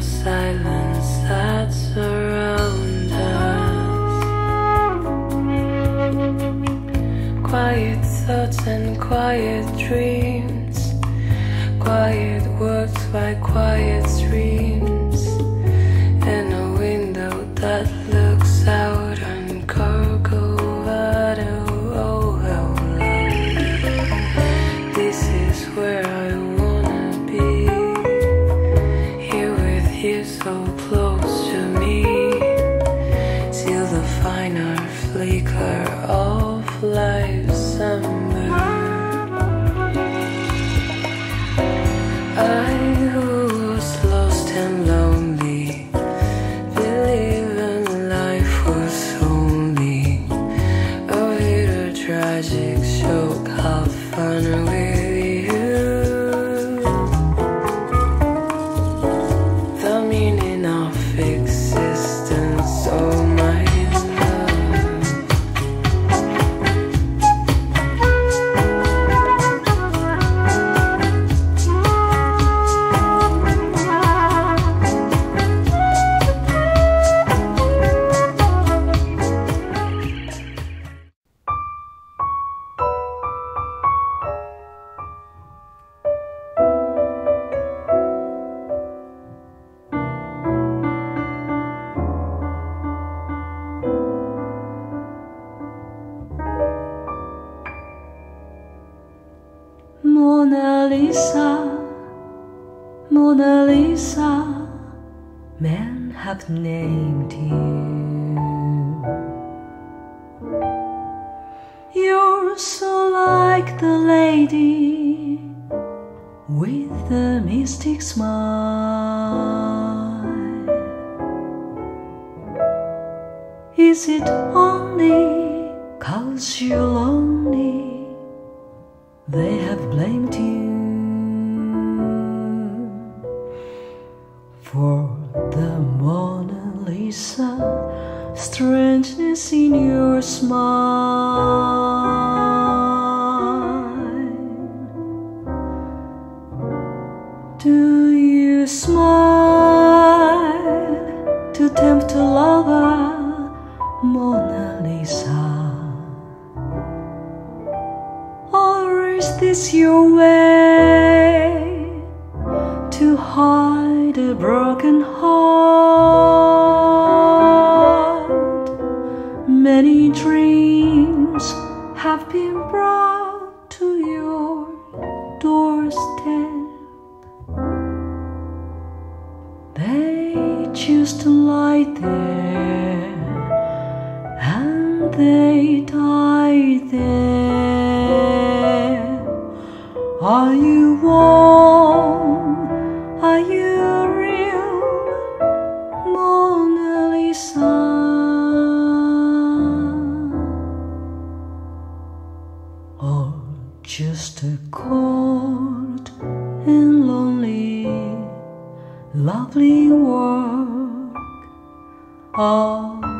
silence that surrounds us. Quiet thoughts and quiet dreams, quiet words by quiet you, so close to me. Till the final flicker of life's Mona Lisa, Mona Lisa, men have named you. You're so like the lady with the mystic smile. Is it only they have blamed you for the Mona Lisa strangeness in your smile. Do you smile to tempt a lover, this your way to hide a broken heart? Many dreams have been brought to your doorstep. They choose to lie there and they die there. Are you warm? Are you real, Mona Lisa? Or just a cold and lonely, lovely work all by